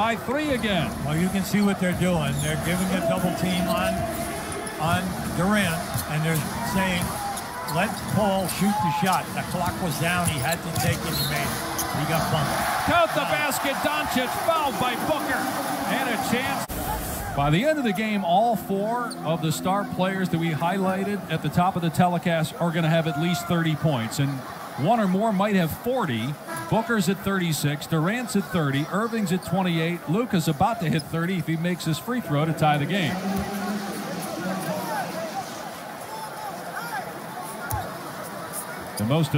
by three again. Well, you can see what they're doing. They're giving a double team on on Durant, and they're saying, let Paul shoot the shot. The clock was down. He had to take it. He made it. He got bumped. Count the basket. Doncic fouled by Booker. And a chance. By the end of the game, all four of the star players that we highlighted at the top of the telecast are going to have at least 30 points. And one or more might have 40. Booker's at 36, Durant's at 30, Irving's at 28, Luka's about to hit 30 if he makes his free throw to tie the game. The most